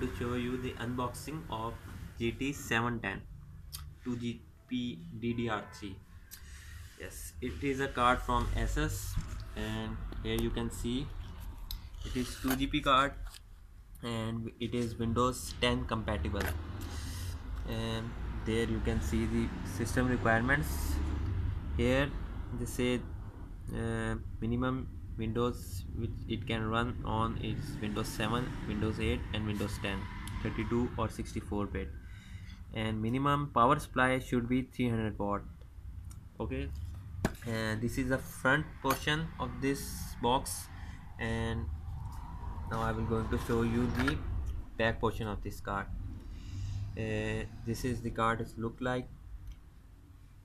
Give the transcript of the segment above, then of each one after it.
to show you the unboxing of GT 710 2GP DDR3 yes it is a card from Asus and here you can see it is 2GP card and it is Windows 10 compatible. And there you can see the system requirements. Here they say uh, minimum windows which it can run on is windows 7 windows 8 and windows 10 32 or 64 bit. And minimum power supply should be 300 watt. Okay? And this is the front portion of this box. And now i will going to show you the back portion of this card. Uh, this is the card it look like.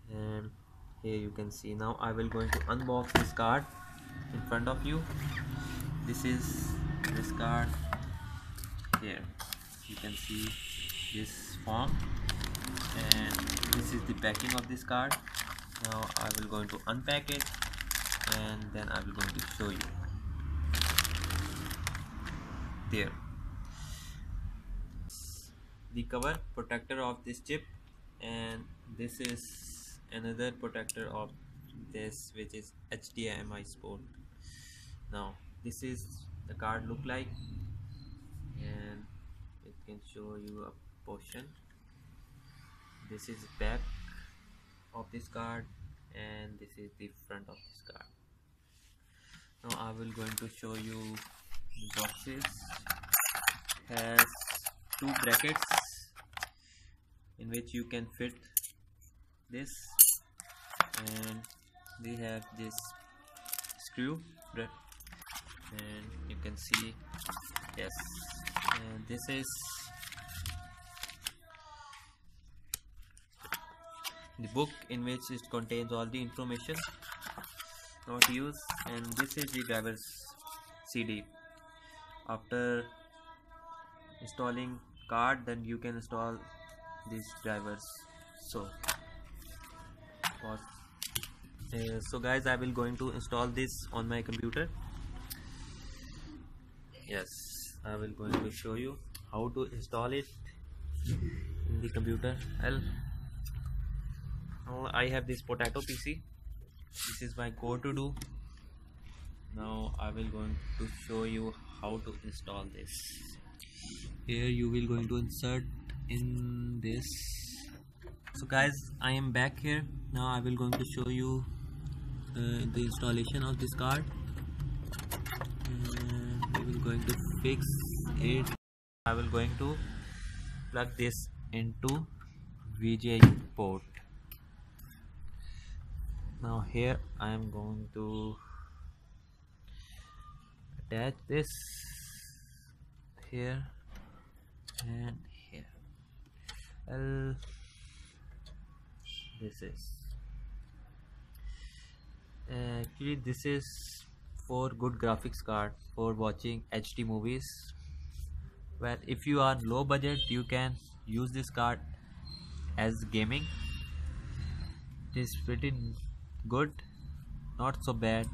And here you can see. Now I will going to unbox this card in front of you. This is this card here. You can see this form. And this is the packing of this card. Now I will going to unpack it and then I will going to show you. There. The cover protector of this chip and this is another protector of this which is HDMI port now this is the card look like and it can show you a portion. This is back of this card and this is the front of this card. Now I will going to show you boxes. Has two brackets in which you can fit this and they have this screw can see. Yes. And this is the book in which it contains all the information not use and this is the driver's CD after installing card then you can install these drivers. So uh, so guys I will going to install this on my computer yes I will going to show you how to install it in the computer. I'll now I have this potato PC this is my Core 2 Duo. Now I will going to show you how to install this. Here you will going to insert in this. So guys I am back here. Now I will going to show you uh, the installation of this card going to fix it. I will going to plug this into VGA port. Now here I am going to attach this here and here. L this is. Actually this is for good graphics card for watching HD movies. Well if you are low budget you can use this card as gaming. It is pretty good not so bad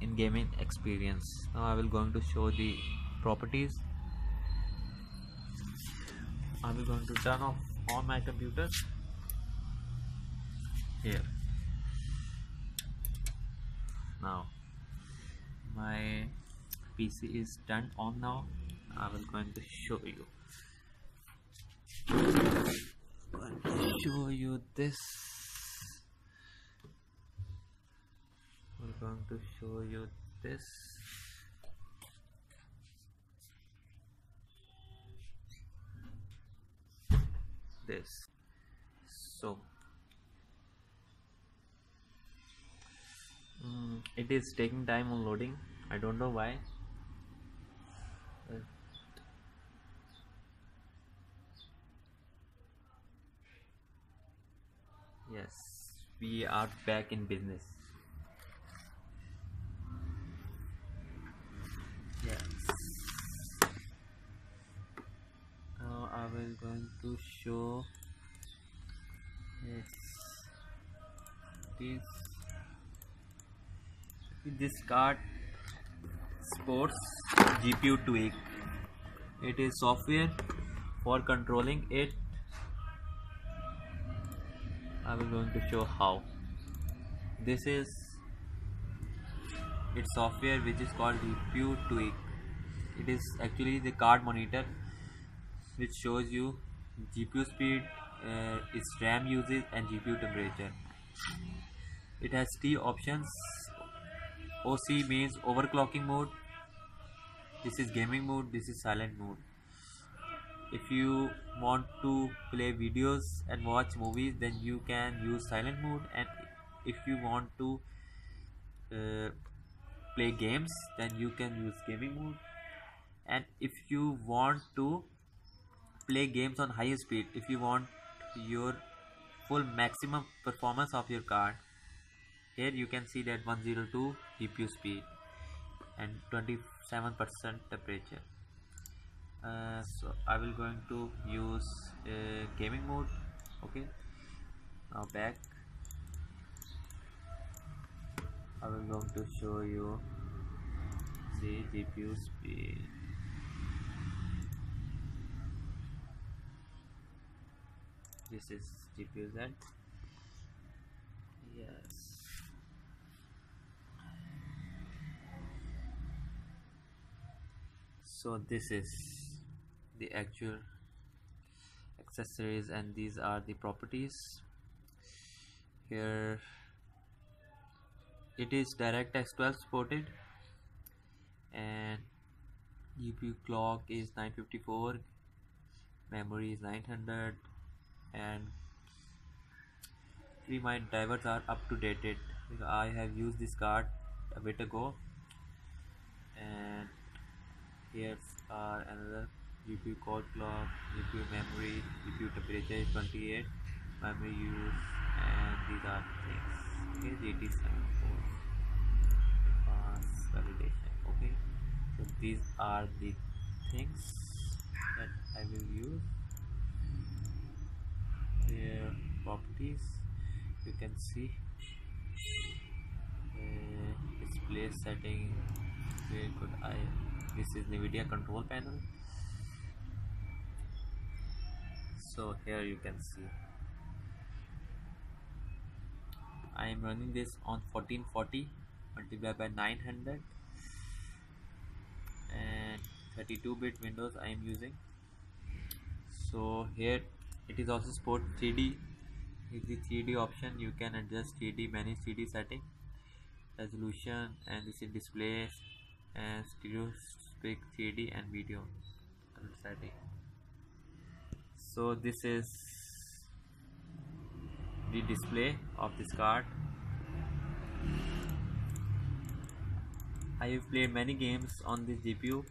in gaming experience. Now I will going to show the properties. I will going to turn off on my computer here. Now my PC is turned on now. I will going to show you. Going to show you this. I'm going to show you this. This. So. Mm, it is taking time on loading I don't know why. Yes we are back in business. Yes. Now I will going to show yes this this card sports GPU tweak. It is software for controlling it. I will going to show how. This is its software which is called GPU tweak. It is actually the card monitor which shows you GPU speed uh, its RAM usage and GPU temperature. It has three options OC means overclocking mode. This is gaming mode. This is silent mode. If you want to play videos and watch movies then you can use silent mode. And if you want to uh, play games then you can use gaming mode. And if you want to play games on high speed if you want your full maximum performance of your card here you can see that 102 GPU speed and 27% temperature. Uh, so I will going to use uh, gaming mode okay? Now back. I will going to show you the GPU speed. This is GPU Z. Yes so this is the actual accessories and these are the properties. Here it is DirectX 12 supported. And GPU clock is 954 memory is 900 and three my drivers are up to dated I have used this card a bit ago. And here's are another GPU core clock, GPU memory, GPU temperature is 28, memory use, and these are things. Okay, GT74 advanced validation. Okay, so these are the things that I will use. Here, properties, you can see uh, display setting. Where could I? This is the NVIDIA control panel. So here you can see. I am running this on 1440 multiplied by 900 and 32 bit windows I am using. So here it is also support 3D is the 3D option you can adjust 3D manage 3D setting resolution and this is display and stereoscopic 3D and video setting so this is the display of this card. I have played many games on this GPU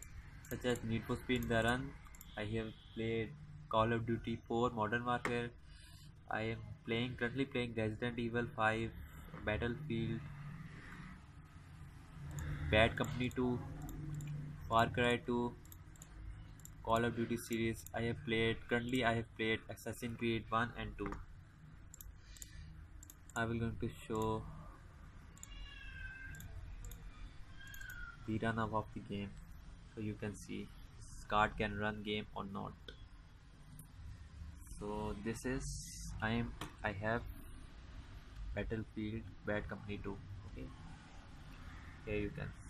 such as Need for Speed The Run. I have played Call of Duty 4 Modern Warfare. I am playing currently playing Resident Evil 5 Battlefield Bad Company 2 Far Cry 2 Call of Duty series. I have played currently I have played Assassin's Creed 1 and 2 I will going to show the run of the game so you can see this card can run game or not. So this is I am I have Battlefield Bad Company 2 okay. Here you can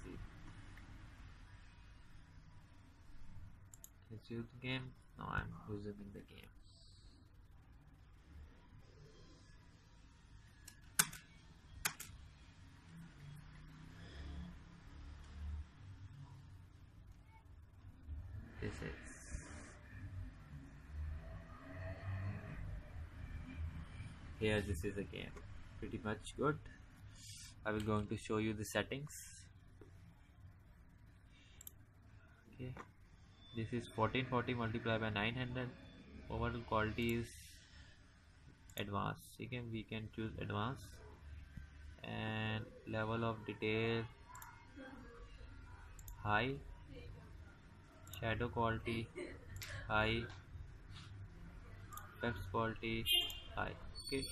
resume the game? Now I'm resuming the game. This is here this is a game. Pretty much good. I will going to show you the settings. Okay this is 1440 multiplied by 900 overall quality is advanced. Again we can choose advanced. And level of detail high. Shadow quality high. Text quality high. Okay.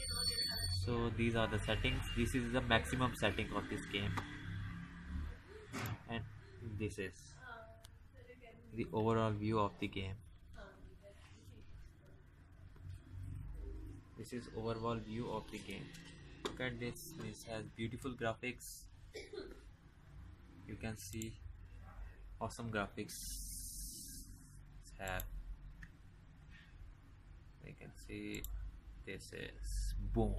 So these are the settings. This is the maximum setting of this game. And this is the overall view of the game. This is overall view of the game. Look at this, this has beautiful graphics. You can see awesome graphics have. You can see this is boom.